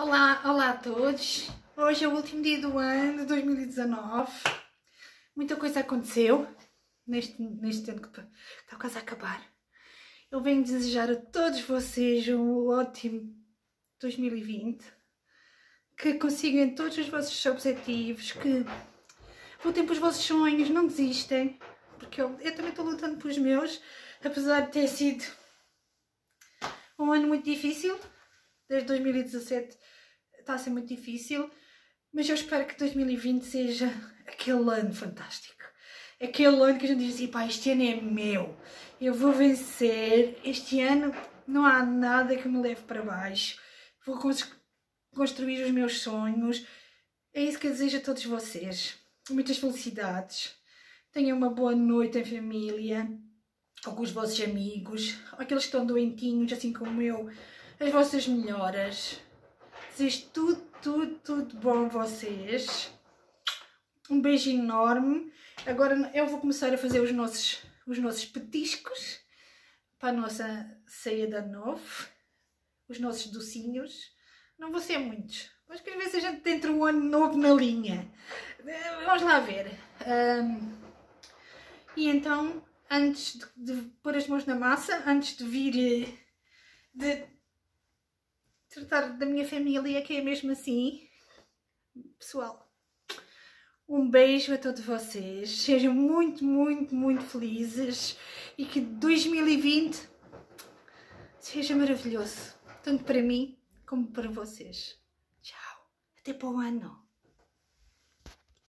Olá, olá a todos. Hoje é o último dia do ano de 2019. Muita coisa aconteceu neste, neste ano que está quase a acabar. Eu venho desejar a todos vocês um ótimo 2020. Que consigam todos os vossos objetivos, que lutem pelos vossos sonhos, não desistem. Porque eu, eu também estou lutando pelos meus, apesar de ter sido um ano muito difícil desde 2017 está a ser muito difícil, mas eu espero que 2020 seja aquele ano fantástico. Aquele ano que a gente diz assim, pá, este ano é meu, eu vou vencer, este ano não há nada que me leve para baixo, vou construir os meus sonhos. É isso que eu desejo a todos vocês. Muitas felicidades. Tenham uma boa noite em família, ou com os vossos amigos, aqueles que estão doentinhos, assim como eu as vossas melhoras. Desejo tudo, tudo, tudo bom a vocês. Um beijo enorme. Agora eu vou começar a fazer os nossos, os nossos petiscos para a nossa ceia ano novo. Os nossos docinhos. Não vão ser muitos, mas que às vezes a gente entra o ano novo na linha. Vamos lá ver. Um, e então, antes de, de pôr as mãos na massa, antes de vir eh, de tratar da minha família, que é mesmo assim. Pessoal, um beijo a todos vocês. Sejam muito, muito, muito felizes e que 2020 seja maravilhoso, tanto para mim como para vocês. Tchau, até para o ano.